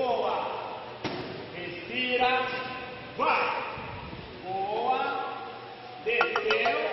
Boa. Respira. Vai. Boa. Desceu.